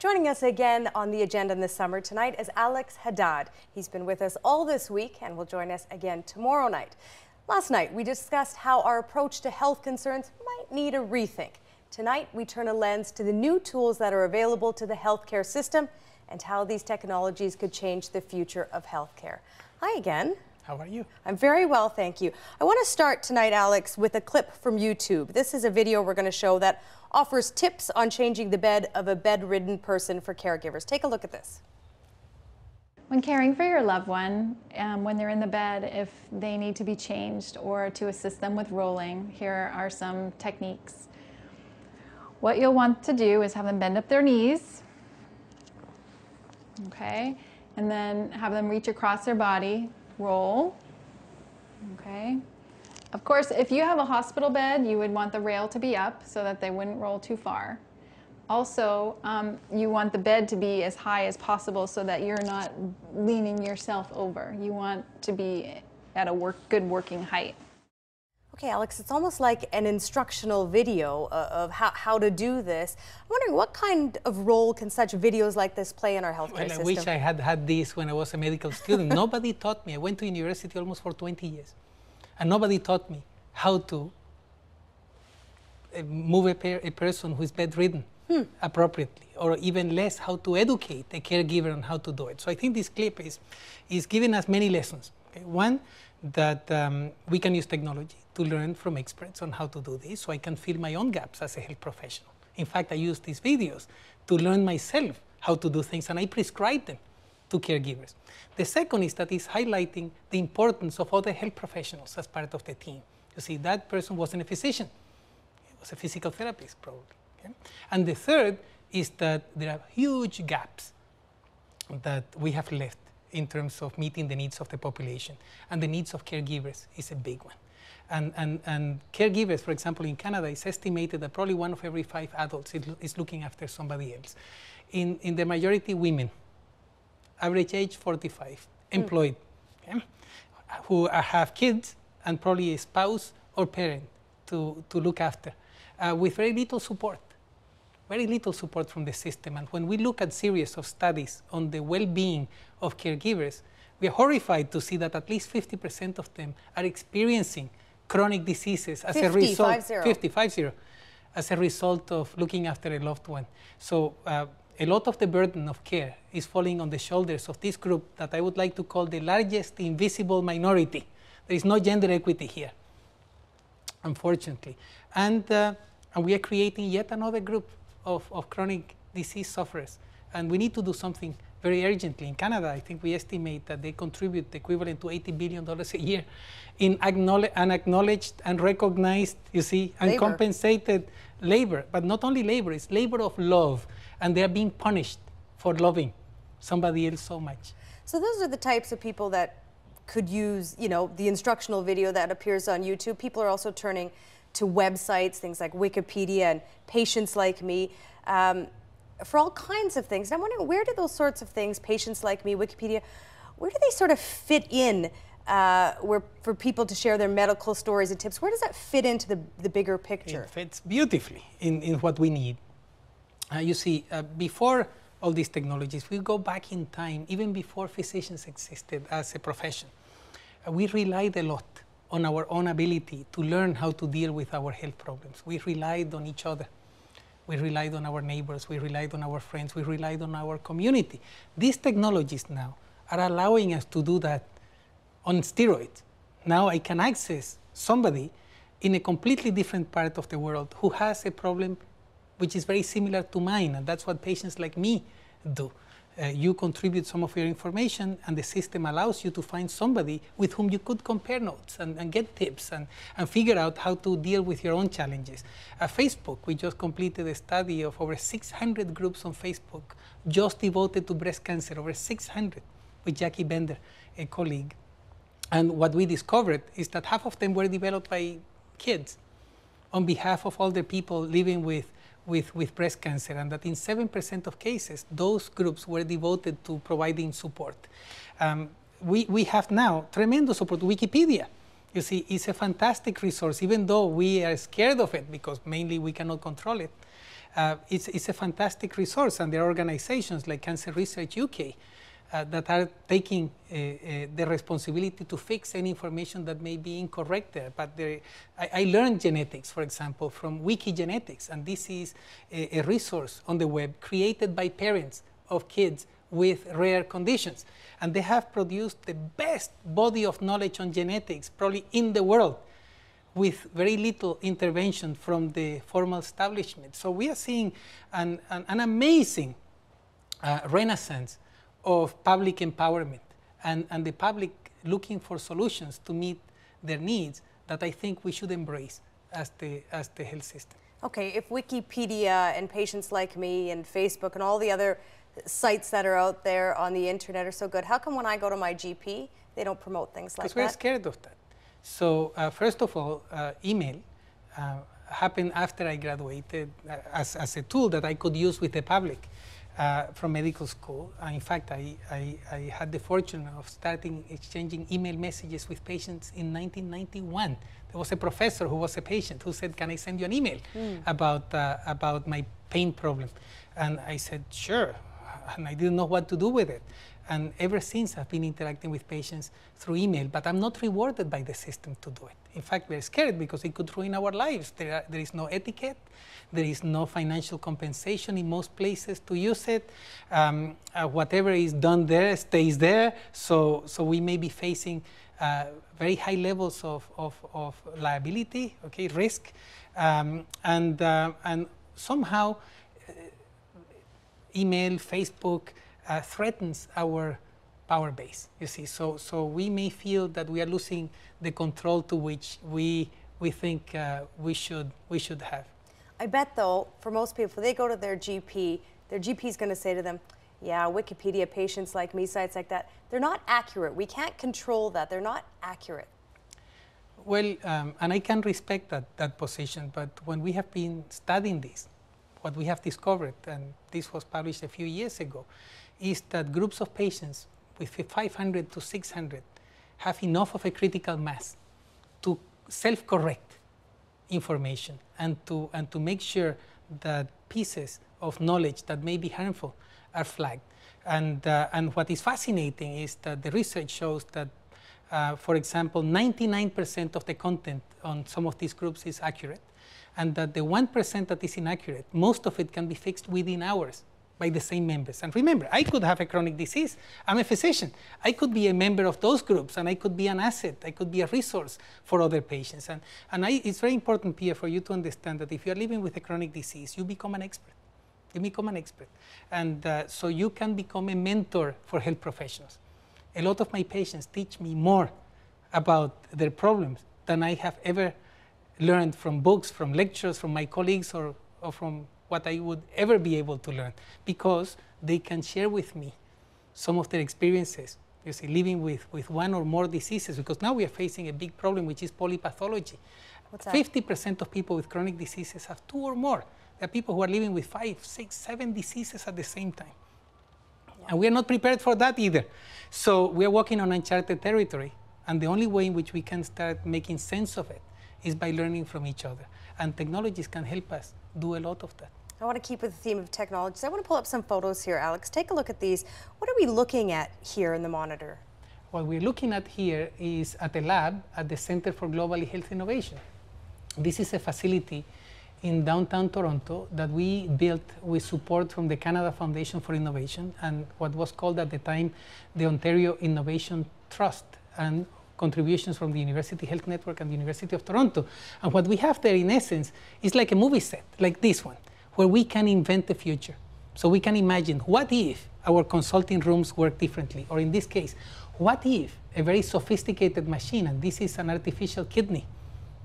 Joining us again on the agenda this summer tonight is Alex Jadad. He's been with us all this week and will join us again tomorrow night. Last night, we discussed how our approach to health concerns might need a rethink. Tonight, we turn a lens to the new tools that are available to the healthcare system and how these technologies could change the future of healthcare. Hi again. How are you? I'm very well, thank you. I want to start tonight, Alex, with a clip from YouTube. This is a video we're going to show that offers tips on changing the bed of a bedridden person for caregivers. Take a look at this. When caring for your loved one, um, when they're in the bed, if they need to be changed or to assist them with rolling, here are some techniques. What you'll want to do is have them bend up their knees, okay, and then have them reach across their body, roll. Okay. Of course, if you have a hospital bed, you would want the rail to be up so that they wouldn't roll too far. Also, um, you want the bed to be as high as possible so that you're not leaning yourself over. You want to be at a work, good working height. Okay, Alex, it's almost like an instructional video uh, of how, how to do this. I'm wondering what kind of role can such videos like this play in our healthcare well, system? I wish I had had this when I was a medical student. nobody taught me. I went to university almost for 20 years, and nobody taught me how to uh, move a, a person who is bedridden hmm. appropriately, or even less, how to educate a caregiver on how to do it. So I think this clip is, is giving us many lessons. Okay? One, that um, we can use technology to learn from experts on how to do this so I can fill my own gaps as a health professional. In fact, I use these videos to learn myself how to do things and I prescribe them to caregivers. The second is that it's highlighting the importance of other health professionals as part of the team. You see, that person wasn't a physician, he was a physical therapist, probably. Okay? And the third is that there are huge gaps that we have left in terms of meeting the needs of the population. And the needs of caregivers is a big one. And, and, and caregivers, for example, in Canada, it's estimated that probably one of every five adults is looking after somebody else. In, in the majority, women, average age 45, hmm. employed, mm. okay, who have kids and probably a spouse or parent to, to look after, uh, with very little support very little support from the system. And when we look at series of studies on the well-being of caregivers, we are horrified to see that at least 50% of them are experiencing chronic diseases as 50, a result. Five zero. 50, five zero, as a result of looking after a loved one. So uh, a lot of the burden of care is falling on the shoulders of this group that I would like to call the largest invisible minority. There is no gender equity here, unfortunately. And, uh, and we are creating yet another group of, of chronic disease sufferers. And we need to do something very urgently. In Canada, I think we estimate that they contribute the equivalent to $80 billion a year in unacknowledged and recognized, you see, uncompensated labor. But not only labor, it's labor of love. And they are being punished for loving somebody else so much. So those are the types of people that could use, you know, the instructional video that appears on YouTube. People are also turning to websites, things like Wikipedia and Patients Like Me, um, for all kinds of things. And I'm wondering, where do those sorts of things, Patients Like Me, Wikipedia, where do they sort of fit in uh, where for people to share their medical stories and tips? Where does that fit into the, the bigger picture? It fits beautifully in, in what we need. Uh, you see, uh, before all these technologies, we go back in time, even before physicians existed as a profession. Uh, we relied a lot on our own ability to learn how to deal with our health problems. We relied on each other. We relied on our neighbors. We relied on our friends. We relied on our community. These technologies now are allowing us to do that on steroids. Now I can access somebody in a completely different part of the world who has a problem which is very similar to mine, and that's what patients like me do uh, you contribute some of your information and the system allows you to find somebody with whom you could compare notes and, and get tips and, and figure out how to deal with your own challenges. At Facebook, we just completed a study of over 600 groups on Facebook just devoted to breast cancer, over 600 with Jackie Bender, a colleague. And what we discovered is that half of them were developed by kids on behalf of older people living with with, with breast cancer, and that in 7% of cases, those groups were devoted to providing support. Um, we, we have now tremendous support. Wikipedia, you see, is a fantastic resource, even though we are scared of it because mainly we cannot control it. uh, it's, it's a fantastic resource, and there are organizations like Cancer Research UK uh, that are taking uh, uh, the responsibility to fix any information that may be incorrect there. But there, I, I, learned genetics, for example, from Wikigenetics, and this is a, a, resource on the web created by parents of kids with rare conditions. And they have produced the best body of knowledge on genetics, probably in the world, with very little intervention from the formal establishment. So we are seeing an, an, an amazing uh, renaissance of public empowerment and, and the public looking for solutions to meet their needs that I think we should embrace as the, as the health system. Okay, if Wikipedia and Patients Like Me and Facebook and all the other sites that are out there on the internet are so good, how come when I go to my GP, they don't promote things like that? Because we're scared of that. So uh, first of all, uh, email uh, happened after I graduated uh, as, as a tool that I could use with the public uh, from medical school. Uh, in fact, I, I, I, had the fortune of starting exchanging email messages with patients in 1991. There was a professor who was a patient who said, can I send you an email mm. about, uh, about my pain problem? And I said, sure. And I didn't know what to do with it. And ever since, I've been interacting with patients through email, but I'm not rewarded by the system to do it. In fact, we're scared because it could ruin our lives. There, are, there is no etiquette, there is no financial compensation in most places to use it. Um, uh, whatever is done there stays there, so, so we may be facing uh, very high levels of, of, of liability, okay, risk, um, and, uh, and somehow uh, email, Facebook, uh, threatens our power base, you see. So, so we may feel that we are losing the control to which we, we think uh, we, should, we should have. I bet though, for most people, they go to their GP, their GP is going to say to them, yeah, Wikipedia patients like me, sites like that, they're not accurate. We can't control that. They're not accurate. Well, um, and I can respect that, that position, but when we have been studying this, what we have discovered, and this was published a few years ago, is that groups of patients with 500 to 600 have enough of a critical mass to self-correct information and to, and to make sure that pieces of knowledge that may be harmful are flagged. And, uh, and what is fascinating is that the research shows that, uh, for example, 99% of the content on some of these groups is accurate, and that the 1% that is inaccurate, most of it can be fixed within hours by the same members. And remember, I could have a chronic disease. I'm a physician. I could be a member of those groups and I could be an asset. I could be a resource for other patients. And, and I, it's very important, Pia, for you to understand that if you're living with a chronic disease, you become an expert. You become an expert. And uh, so you can become a mentor for health professionals. A lot of my patients teach me more about their problems than I have ever learned from books, from lectures, from my colleagues, or, or from what I would ever be able to learn because they can share with me some of their experiences. You see, living with, with one or more diseases, because now we are facing a big problem, which is polypathology. 50% of people with chronic diseases have two or more. There are people who are living with five, six, seven diseases at the same time. Yeah. And we are not prepared for that either. So we are walking on uncharted territory. And the only way in which we can start making sense of it is by learning from each other. And technologies can help us do a lot of that. I want to keep with the theme of technology. I want to pull up some photos here, Alex. Take a look at these. What are we looking at here in the monitor? What we're looking at here is at a lab at the Center for Global eHealth Innovation. This is a facility in downtown Toronto that we built with support from the Canada Foundation for Innovation and what was called at the time the Ontario Innovation Trust and contributions from the University Health Network and the University of Toronto. And what we have there in essence is like a movie set, like this one where we can invent the future. So we can imagine what if our consulting rooms work differently, or in this case, what if a very sophisticated machine, and this is an artificial kidney,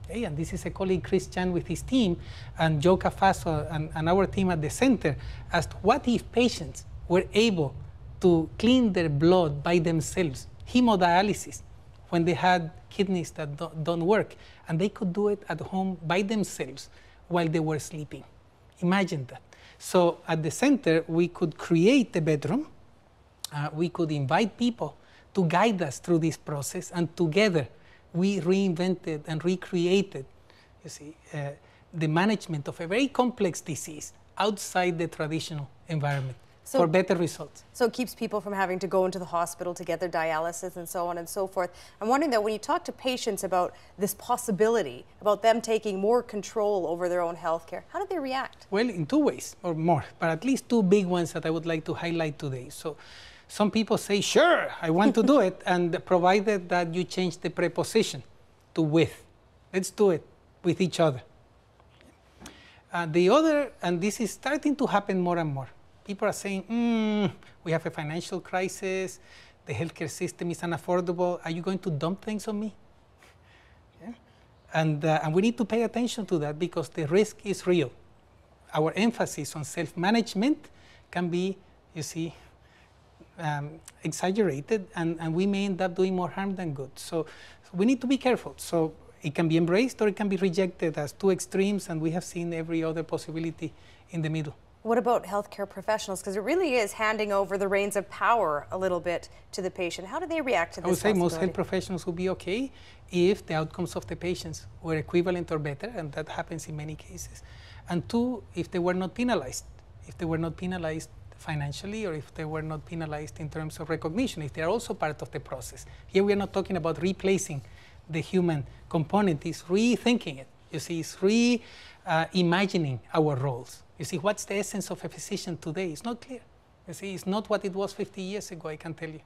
okay, and this is a colleague Chris Chan with his team, and Joe Cafazzo and, and our team at the center, asked what if patients were able to clean their blood by themselves, hemodialysis, when they had kidneys that don't, don't work, and they could do it at home by themselves while they were sleeping. Imagine that. So at the center, we could create the bedroom. Uh, we could invite people to guide us through this process, and together we reinvented and recreated, you see, uh, the management of a very complex disease outside the traditional environment So- for better results. So it keeps people from having to go into the hospital to get their dialysis and so on and so forth. I'm wondering though, when you talk to patients about this possibility, about them taking more control over their own health care, how do they react? Well, in two ways or more, but at least two big ones that I would like to highlight today. So, some people say, sure, I want to do it, and provided that you change the preposition to with. Let's do it with each other. Uh, the other, and this is starting to happen more and more, people are saying, mm, we have a financial crisis, the healthcare system is unaffordable, are you going to dump things on me? Yeah. And, uh, and we need to pay attention to that because the risk is real. Our emphasis on self management can be, you see, um, exaggerated, and, and we may end up doing more harm than good. So, so we need to be careful. So it can be embraced or it can be rejected as two extremes, and we have seen every other possibility in the middle. What about healthcare professionals? Because it really is handing over the reins of power a little bit to the patient. How do they react to this? I would say most health professionals would be okay if the outcomes of the patients were equivalent or better, and that happens in many cases. And two, if they were not penalized, if they were not penalized financially or if they were not penalized in terms of recognition, if they are also part of the process. Here we are not talking about replacing the human component, it's rethinking it. You see, it's reimagining our roles. You see, what's the essence of a physician today? It's not clear. You see, it's not what it was 50 years ago, I can tell you.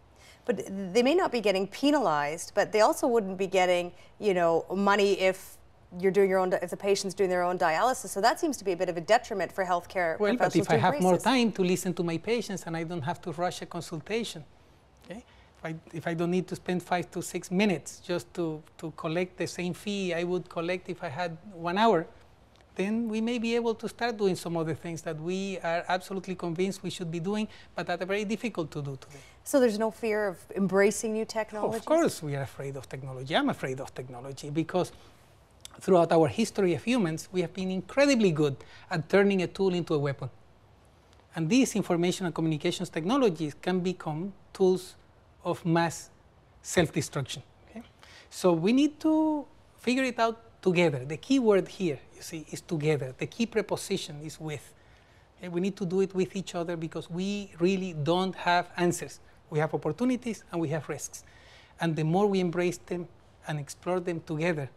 But they may not be getting penalized, but they also wouldn't be getting, you know, money if you're doing your own, if the patient's doing their own dialysis. So that seems to be a bit of a detriment for healthcare Well, but professionals if I have embrace more time to listen to my patients and I don't have to rush a consultation, okay? If I, if I don't need to spend five to six minutes just to, to collect the same fee I would collect if I had one hour, then we may be able to start doing some other things that we are absolutely convinced we should be doing, but that are very difficult to do today. So there's no fear of embracing new Oh, technologies? Of course, we are afraid of technology. I'm afraid of technology because throughout our history of humans, we have been incredibly good at turning a tool into a weapon. And these information and communications technologies can become tools of mass self destruction. Okay? So we need to figure it out together. The key word here, you see, is together. The key preposition is with. Okay? We need to do it with each other because we really don't have answers. We have opportunities and we have risks. And the more we embrace them and explore them together,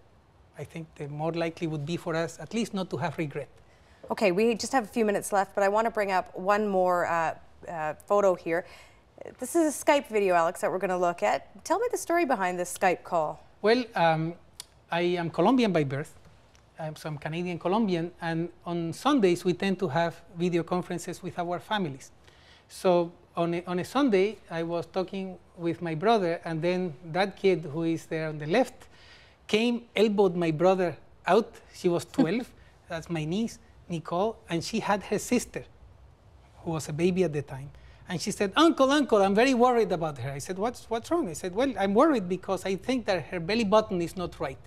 I think the more likely would be for us at least not to have regret. Okay, we just have a few minutes left, but I want to bring up one more uh, uh, photo here. This is a Skype video, Alex, that we're going to look at. Tell me the story behind this Skype call. Well, um, I am Colombian by birth, um, so I'm some Canadian Colombian, and on Sundays we tend to have video conferences with our families. So on a, on a Sunday, I was talking with my brother, and then that kid who is there on the left came, elbowed my brother out. She was 12, that's my niece, Nicole, and she had her sister, who was a baby at the time. And she said, Uncle, Uncle, I'm very worried about her. I said, What's, what's wrong? I said, Well, I'm worried because I think that her belly button is not right.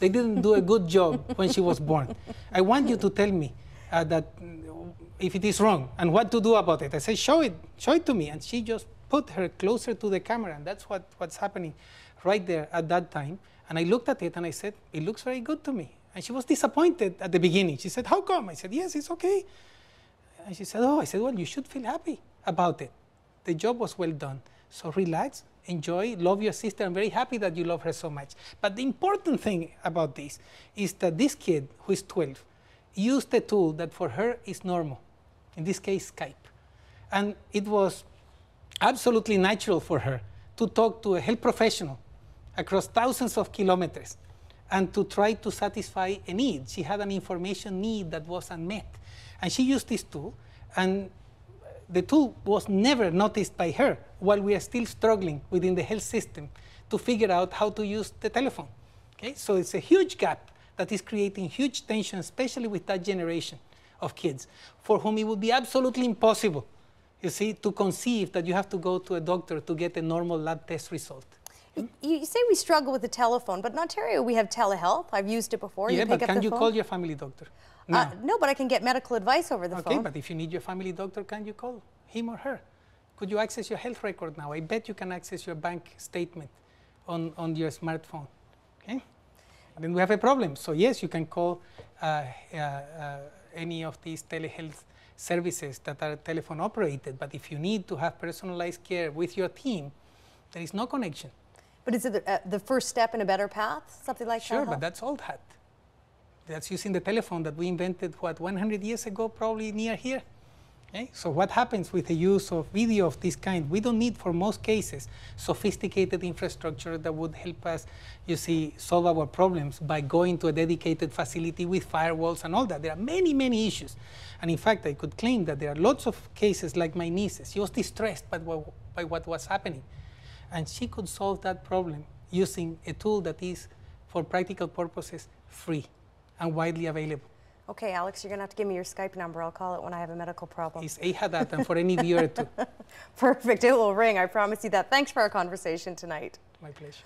They didn't do a good job when she was born. I want you to tell me uh, that if it is wrong and what to do about it. I said, Show it, show it to me. And she just put her closer to the camera, and that's what, what's happening right there at that time. And I looked at it and I said, It looks very good to me. And she was disappointed at the beginning. She said, How come? I said, Yes, it's okay. And she said, Oh, I said, Well, you should feel happy about it. The job was well done. So relax, enjoy, love your sister. I'm very happy that you love her so much. But the important thing about this is that this kid, who is 12, used a tool that for her is normal, in this case, Skype. And it was absolutely natural for her to talk to a health professional across thousands of kilometers and to try to satisfy a need. She had an information need that was unmet. And she used this tool, and the tool was never noticed by her while we are still struggling within the health system to figure out how to use the telephone. Okay? So it's a huge gap that is creating huge tension, especially with that generation of kids, for whom it would be absolutely impossible, you see, to conceive that you have to go to a doctor to get a normal lab test result. You, say we struggle with the telephone, but in Ontario we have telehealth. I've used it before. yeah, you but can you phone. call your family doctor? Uh, no, but I can get medical advice over the Okay, phone. Okay, but if you need your family doctor, can you call him or her? Could you access your health record now? I bet you can access your bank statement on, on your smartphone. Okay? Then we have a problem. So yes, you can call uh, uh, uh, any of these telehealth services that are telephone operated. But if you need to have personalized care with your team, there is no connection. But is it the, uh, the first step in a better path? Something like that? Sure, but that's old hat. That's using the telephone that we invented, what, 100 years ago, probably near here. Okay? So what happens with the use of video of this kind? We don't need, for most cases, sophisticated infrastructure that would help us, you see, solve our problems by going to a dedicated facility with firewalls and all that. There are many, many issues. And in fact, I could claim that there are lots of cases like my niece. She was distressed by what, by what was happening. And she could solve that problem using a tool that is, for practical purposes, free and widely available. Okay, Alex, you're going to have to give me your Skype number. I'll call it when I have a medical problem. It's AHADAT and for any viewer too. Perfect. It will ring. I promise you that. Thanks for our conversation tonight. My pleasure.